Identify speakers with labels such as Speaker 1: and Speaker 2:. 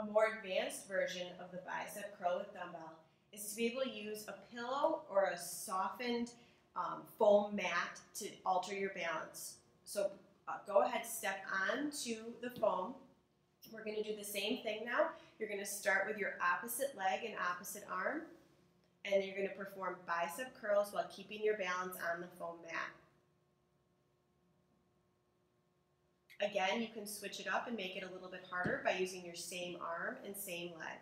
Speaker 1: A more advanced version of the bicep curl with dumbbell is to be able to use a pillow or a softened um, foam mat to alter your balance. So uh, go ahead, step on to the foam. We're going to do the same thing now. You're going to start with your opposite leg and opposite arm, and you're going to perform bicep curls while keeping your balance on the foam mat. Again, you can switch it up and make it a little bit harder by using your same arm and same leg.